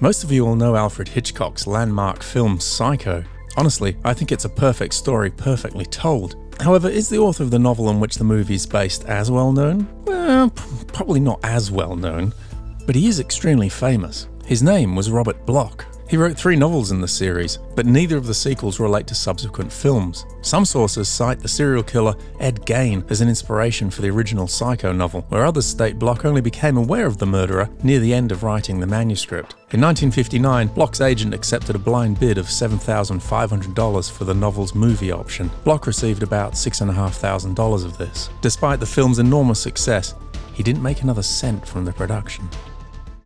Most of you will know Alfred Hitchcock's landmark film Psycho. Honestly, I think it's a perfect story, perfectly told. However, is the author of the novel on which the movie is based as well known? Well, probably not as well known, but he is extremely famous. His name was Robert Bloch. He wrote three novels in the series, but neither of the sequels relate to subsequent films. Some sources cite the serial killer Ed Gein as an inspiration for the original Psycho novel, where others state Bloch only became aware of the murderer near the end of writing the manuscript. In 1959, Bloch's agent accepted a blind bid of $7,500 for the novel's movie option. Bloch received about $6,500 of this. Despite the film's enormous success, he didn't make another cent from the production.